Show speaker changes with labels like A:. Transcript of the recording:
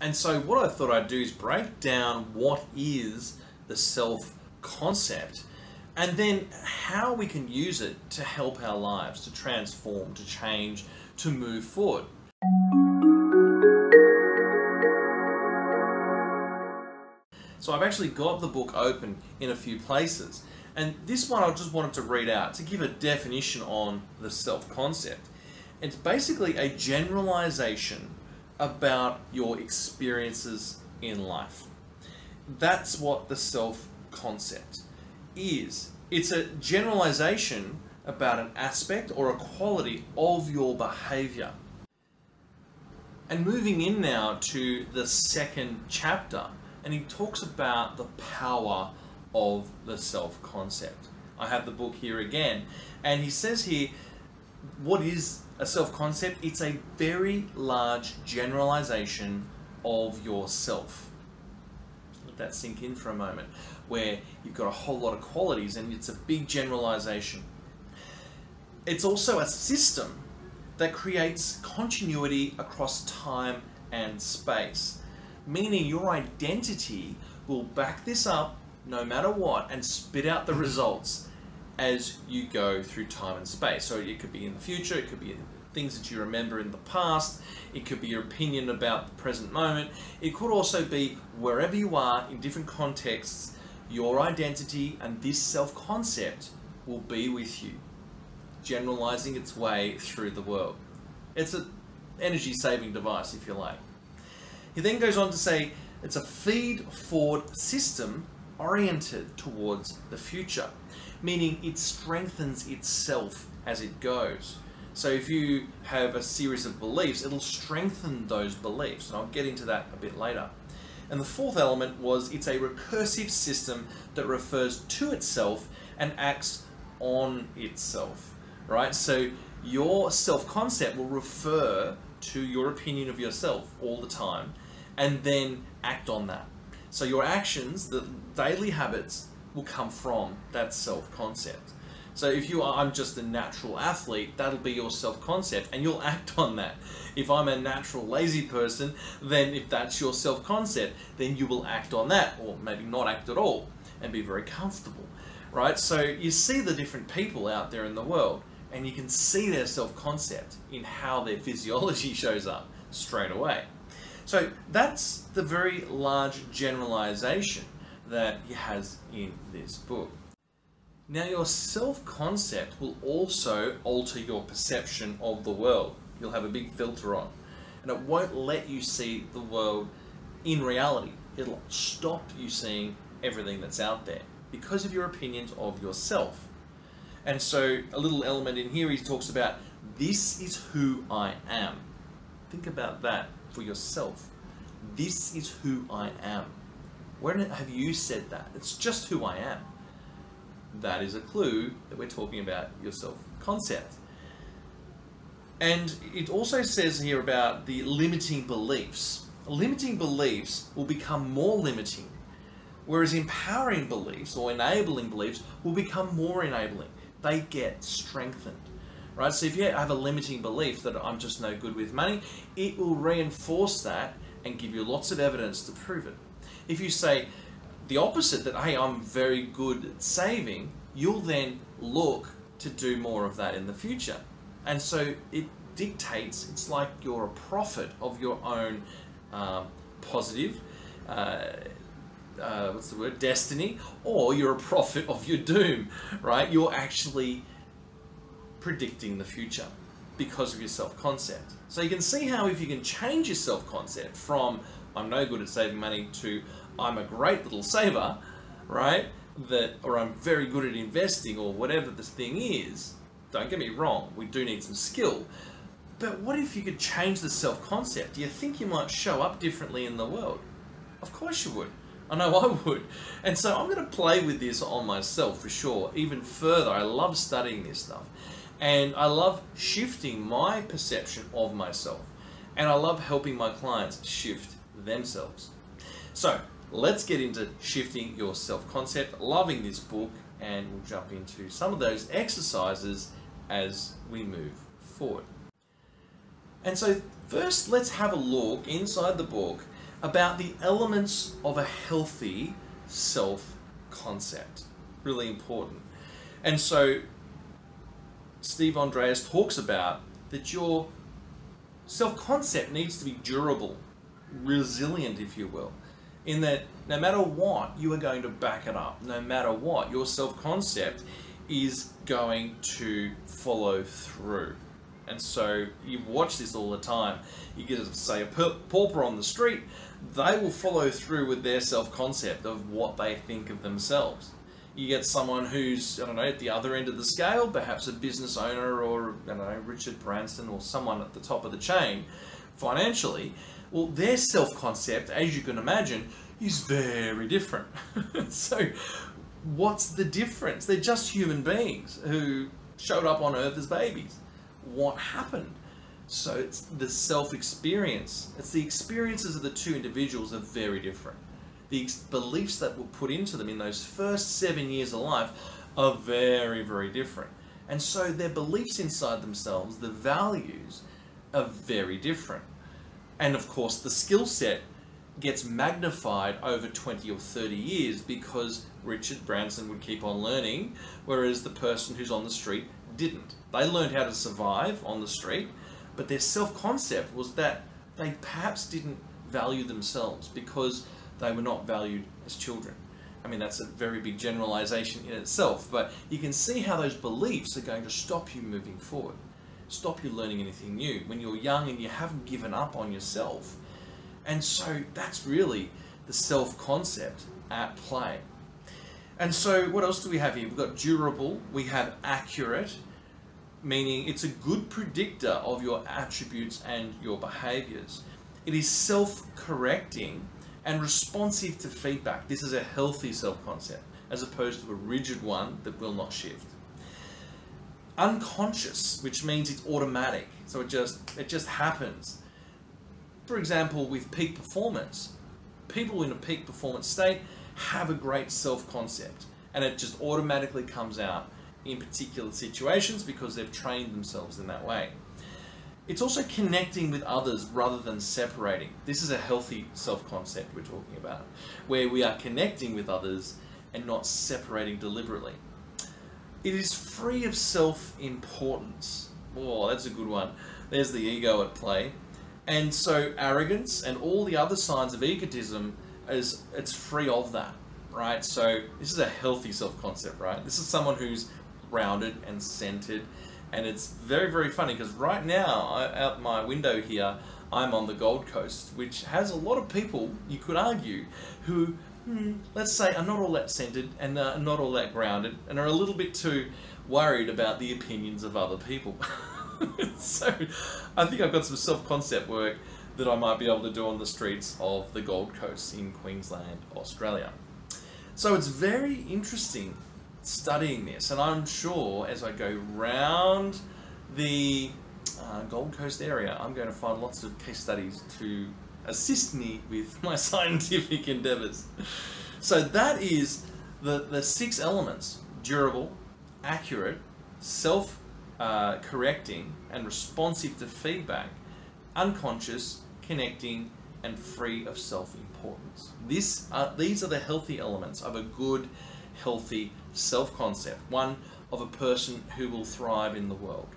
A: And so what I thought I'd do is break down what is the self concept and then how we can use it to help our lives, to transform, to change, to move forward. So I've actually got the book open in a few places. And this one I just wanted to read out to give a definition on the self-concept. It's basically a generalization about your experiences in life. That's what the self-concept is. It's a generalization about an aspect or a quality of your behavior. And moving in now to the second chapter, and he talks about the power of the self concept. I have the book here again, and he says here, what is a self concept? It's a very large generalization of yourself. Let that sink in for a moment, where you've got a whole lot of qualities and it's a big generalization. It's also a system that creates continuity across time and space meaning your identity will back this up no matter what and spit out the results as you go through time and space. So it could be in the future, it could be things that you remember in the past, it could be your opinion about the present moment, it could also be wherever you are in different contexts, your identity and this self-concept will be with you, generalizing its way through the world. It's an energy saving device if you like. He then goes on to say it's a feed forward system oriented towards the future, meaning it strengthens itself as it goes. So if you have a series of beliefs, it'll strengthen those beliefs, and I'll get into that a bit later. And the fourth element was it's a recursive system that refers to itself and acts on itself, right? So your self-concept will refer to your opinion of yourself all the time and then act on that. So your actions, the daily habits, will come from that self-concept. So if you are, I'm just a natural athlete, that'll be your self-concept and you'll act on that. If I'm a natural lazy person, then if that's your self-concept, then you will act on that or maybe not act at all and be very comfortable, right? So you see the different people out there in the world and you can see their self-concept in how their physiology shows up straight away. So that's the very large generalization that he has in this book. Now your self-concept will also alter your perception of the world. You'll have a big filter on and it won't let you see the world in reality. It'll stop you seeing everything that's out there because of your opinions of yourself. And so a little element in here he talks about this is who I am. Think about that for yourself. This is who I am. When have you said that? It's just who I am. That is a clue that we're talking about your self-concept. And it also says here about the limiting beliefs. Limiting beliefs will become more limiting, whereas empowering beliefs or enabling beliefs will become more enabling they get strengthened. Right? So if you have a limiting belief that I'm just no good with money, it will reinforce that and give you lots of evidence to prove it. If you say the opposite, that hey, I'm very good at saving, you'll then look to do more of that in the future. And so it dictates, it's like you're a prophet of your own um, positive, uh, uh, what's the word, destiny, or you're a prophet of your doom, right? You're actually predicting the future because of your self-concept. So you can see how if you can change your self-concept from I'm no good at saving money to I'm a great little saver, right? That or I'm very good at investing or whatever this thing is. Don't get me wrong, we do need some skill. But what if you could change the self-concept? Do you think you might show up differently in the world? Of course you would. I know I would. And so I'm going to play with this on myself for sure, even further. I love studying this stuff. And I love shifting my perception of myself. And I love helping my clients shift themselves. So let's get into shifting your self-concept, loving this book, and we'll jump into some of those exercises as we move forward. And so first let's have a look inside the book about the elements of a healthy self concept. Really important. And so Steve Andreas talks about that your self concept needs to be durable, resilient, if you will, in that no matter what, you are going to back it up. No matter what, your self concept is going to follow through. And so you watch this all the time. You get, say, a pauper on the street, they will follow through with their self concept of what they think of themselves. You get someone who's, I don't know, at the other end of the scale, perhaps a business owner or, I don't know, Richard Branson or someone at the top of the chain financially. Well, their self concept, as you can imagine, is very different. so, what's the difference? They're just human beings who showed up on Earth as babies. What happened? So it's the self experience. It's the experiences of the two individuals are very different. The beliefs that were put into them in those first seven years of life are very, very different. And so their beliefs inside themselves, the values, are very different. And of course, the skill set gets magnified over 20 or 30 years because Richard Branson would keep on learning, whereas the person who's on the street didn't. They learned how to survive on the street, but their self concept was that they perhaps didn't value themselves because they were not valued as children. I mean, that's a very big generalization in itself, but you can see how those beliefs are going to stop you moving forward, stop you learning anything new when you're young and you haven't given up on yourself. And so that's really the self concept at play. And so, what else do we have here? We've got durable, we have accurate, meaning it's a good predictor of your attributes and your behaviors. It is self correcting and responsive to feedback. This is a healthy self concept as opposed to a rigid one that will not shift. Unconscious, which means it's automatic, so it just it just happens. For example, with peak performance, people in a peak performance state have a great self concept and it just automatically comes out in particular situations because they've trained themselves in that way. It's also connecting with others rather than separating. This is a healthy self concept we're talking about, where we are connecting with others and not separating deliberately. It is free of self importance. Oh, that's a good one. There's the ego at play. And so, arrogance and all the other signs of egotism is it's free of that, right? So, this is a healthy self concept, right? This is someone who's rounded and centered. And it's very, very funny because right now, out my window here, I'm on the Gold Coast, which has a lot of people, you could argue, who, hmm, let's say, are not all that centered and uh, not all that grounded and are a little bit too worried about the opinions of other people. so I think I've got some self concept work that I might be able to do on the streets of the Gold Coast in Queensland, Australia. So it's very interesting studying this, and I'm sure as I go round the uh, Gold Coast area, I'm going to find lots of case studies to assist me with my scientific endeavors. So that is the, the six elements durable, accurate, self uh, correcting, and responsive to feedback, unconscious, connecting, and free of self importance. This, uh, these are the healthy elements of a good, healthy self concept, one of a person who will thrive in the world.